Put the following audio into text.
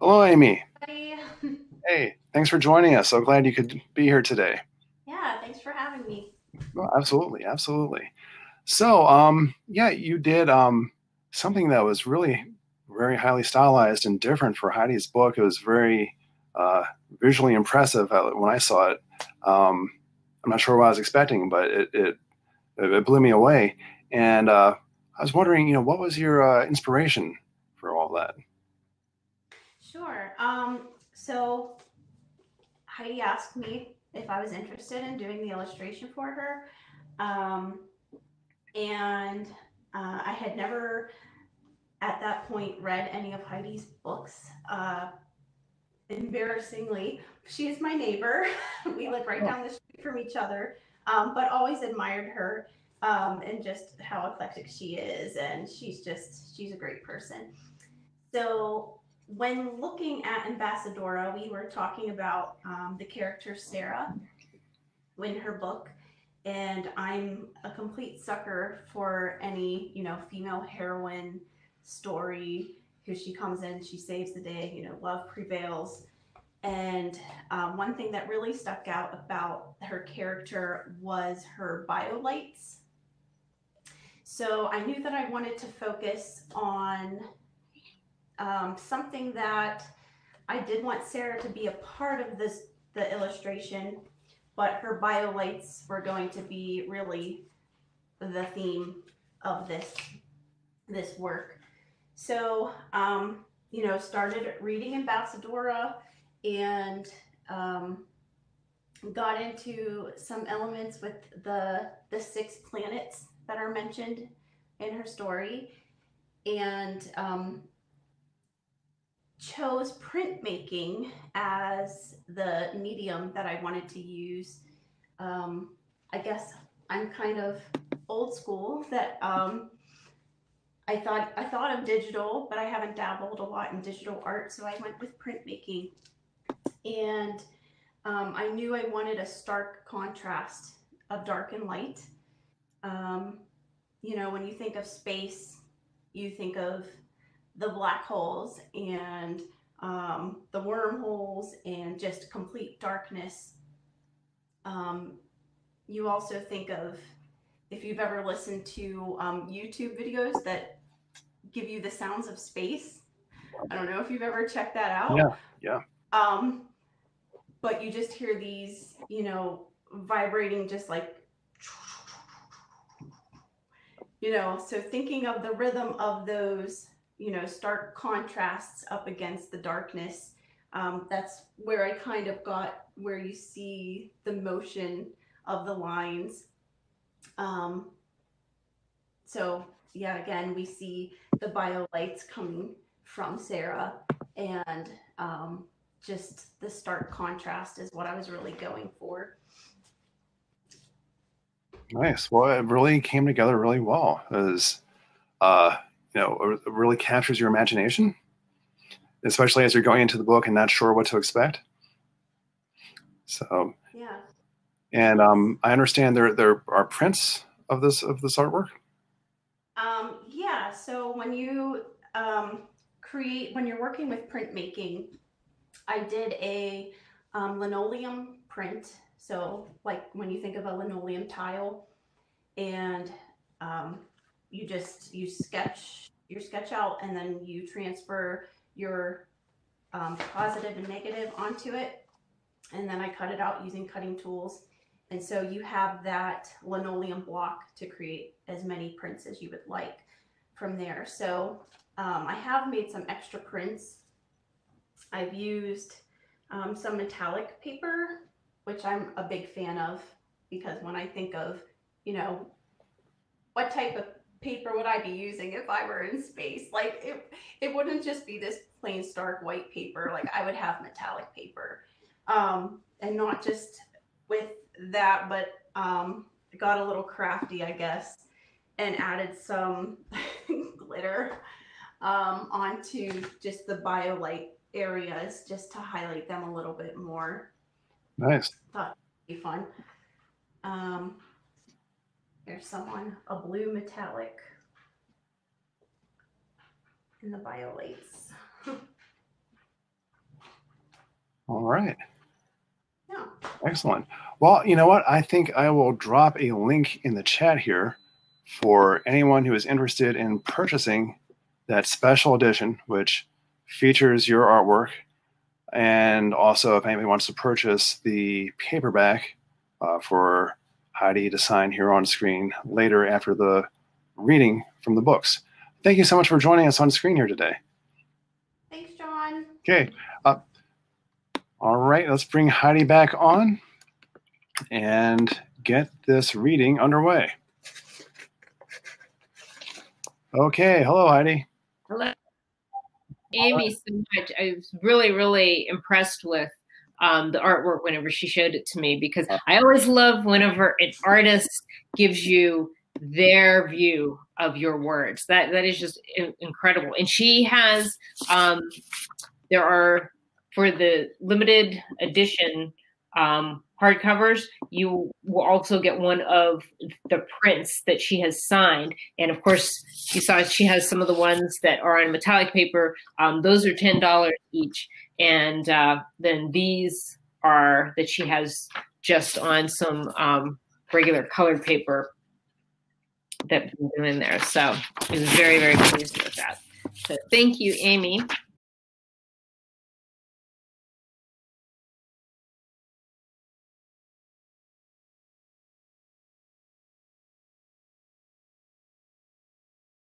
Hello, Amy. Hi. Hey, thanks for joining us. So glad you could be here today. Yeah, thanks for having me. Well, absolutely, absolutely. So, um, yeah, you did um, something that was really very highly stylized and different for Heidi's book. It was very uh, visually impressive uh, when I saw it. Um, I'm not sure what I was expecting, but it it, it blew me away. And uh, I was wondering, you know, what was your uh, inspiration for all that? Sure. Um, so Heidi asked me if I was interested in doing the illustration for her. Um, and uh, I had never at that point read any of Heidi's books. Uh, embarrassingly, she is my neighbor. we live right down the street from each other, um, but always admired her um, and just how eclectic she is. And she's just, she's a great person. So when looking at Ambasadora, we were talking about um, the character Sarah in her book. And I'm a complete sucker for any, you know, female heroine story because she comes in, she saves the day, you know, love prevails. And um, one thing that really stuck out about her character was her biolights. So I knew that I wanted to focus on um, something that I did want Sarah to be a part of this, the illustration, but her biolights were going to be really the theme of this, this work. So, um, you know, started reading Ambasadora and um, got into some elements with the the six planets that are mentioned in her story, and um, chose printmaking as the medium that I wanted to use. Um, I guess I'm kind of old school that um, I thought I thought of digital, but I haven't dabbled a lot in digital art, so I went with printmaking. And um, I knew I wanted a stark contrast of dark and light. Um, you know, when you think of space, you think of the black holes and um, the wormholes and just complete darkness. Um, you also think of if you've ever listened to um, YouTube videos that give you the sounds of space. I don't know if you've ever checked that out. Yeah, yeah. Um, but you just hear these, you know, vibrating just like, you know, so thinking of the rhythm of those you know, stark contrasts up against the darkness. Um, that's where I kind of got where you see the motion of the lines. Um, so yeah, again, we see the bio lights coming from Sarah and um, just the stark contrast is what I was really going for. Nice. Well, it really came together really well. As uh, you know really captures your imagination, especially as you're going into the book and not sure what to expect. So yeah, and um, I understand there there are prints of this of this artwork. Um, yeah. So when you um, create when you're working with printmaking, I did a um, linoleum print. So like when you think of a linoleum tile, and um, you just you sketch your sketch out and then you transfer your um, positive and negative onto it. And then I cut it out using cutting tools. And so you have that linoleum block to create as many prints as you would like from there. So um, I have made some extra prints. I've used um, some metallic paper which I'm a big fan of because when I think of you know what type of paper would I be using if I were in space? Like it, it wouldn't just be this plain stark white paper. Like I would have metallic paper, um, and not just with that, but um, got a little crafty, I guess, and added some glitter um, onto just the biolight areas just to highlight them a little bit more. Nice. Thought it'd be fun. Um, there's someone, a blue metallic in the biolights. All right. Yeah. Excellent. Well, you know what? I think I will drop a link in the chat here for anyone who is interested in purchasing that special edition, which features your artwork. And also, if anybody wants to purchase the paperback uh, for Heidi to sign here on screen later after the reading from the books. Thank you so much for joining us on screen here today. Thanks, John. Okay. Uh, all right, let's bring Heidi back on and get this reading underway. Okay, hello, Heidi. Hello. Amy so much. I was really, really impressed with um, the artwork whenever she showed it to me because I always love whenever an artist gives you their view of your words. That that is just incredible. And she has um, there are for the limited edition um, hardcovers, you will also get one of the prints that she has signed. And of course, you saw she has some of the ones that are on metallic paper. Um, those are $10 each. And uh, then these are that she has just on some um, regular colored paper that in there. So I was very, very pleased with that. So thank you, Amy.